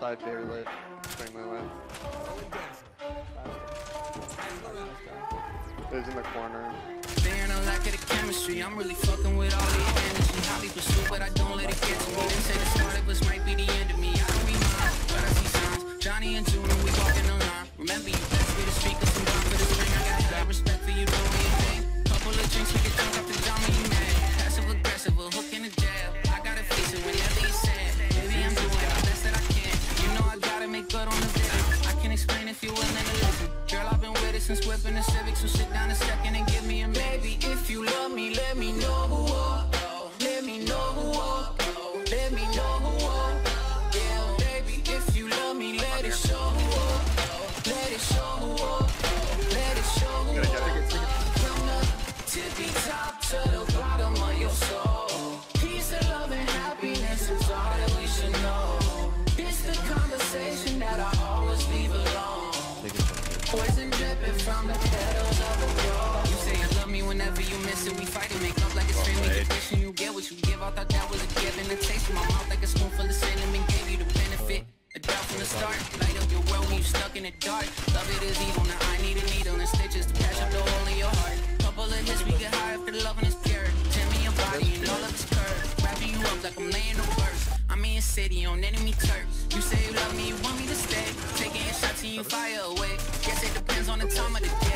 Side very lit. Swing my way. There's in the corner. Bearing a lack of the chemistry, I'm really fucking with all the energy. But I don't let it get to me. They say the start of us might be the end of me. I don't be mine, but I see signs. Johnny and June, we walking the line. Remember, you since whipping the Civic, so sit down a second and give me a maybe. If you love me, let me know who are. Let me know who are. Let me know who are. Yeah, baby, if you love me, let it show who are. Let it show who are. Let it show who are. From the tippy top to the bottom of your soul. Peace and love and happiness is all that we should know. It's the conversation that I always leave alone. Poison dripping the petals of the rose. You say you love me whenever you miss it. We fight and make up like it's family tradition. You get what you give. I thought that was a gift. And taste in my mouth like a spoonful of cinnamon gave you the benefit. A doubt from the start. Light up your world when you stuck in the dark. Love it is evil. Now I need a needle and stitches to patch up the hole in your heart. Couple of hits, we get high after the loving is pure. Tell me your body and all of its curves. Wrapping you up like I'm laying the verse. I'm in your city on enemy turf. You say you love me, you want me to stay. Taking shots and you fire away. On the time of the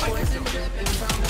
Poison dripping from